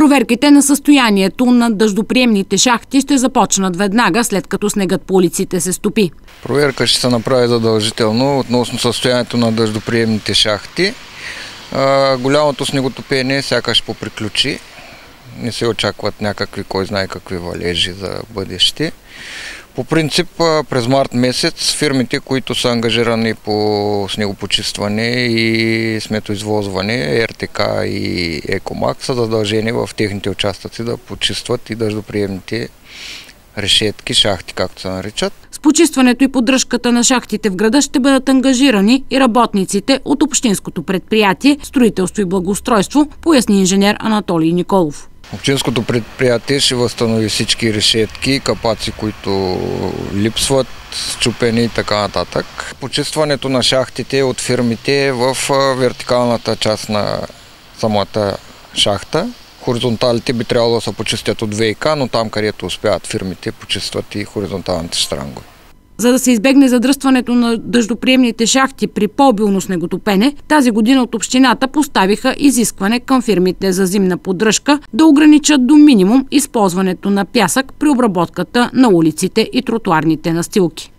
Проверките на състоянието на дъждоприемните шахти ще започнат веднага, след като снегът по улиците се стопи. Проверка ще се направи задължително относно състоянието на дъждоприемните шахти. голямото снеготопение сякаш поприключи. Не се очакват някакви, кой знае какви валежи за бъдеще. По принцип, през март месец фирмите, които са ангажирани по снегопочистване и сметоизвозване, РТК и Екомак, са задължени в техните участъци да почистват и дъждоприемните решетки, шахти, както се наричат. С почистването и поддръжката на шахтите в града ще бъдат ангажирани и работниците от Общинското предприятие Строителство и благоустройство, поясни инженер Анатолий Николов. Общинското предприятие ще възстанови всички решетки, капаци, които липсват, чупени и така нататък. Почистването на шахтите от фирмите е в вертикалната част на самата шахта. Хоризонталите би трябвало да се почистят от ВИК, но там, където успяват фирмите, почистват и хоризонталните штрангове. За да се избегне задръстването на дъждоприемните шахти при по-обилно снеготопене, тази година от общината поставиха изискване към фирмите за зимна поддръжка да ограничат до минимум използването на пясък при обработката на улиците и тротуарните настилки.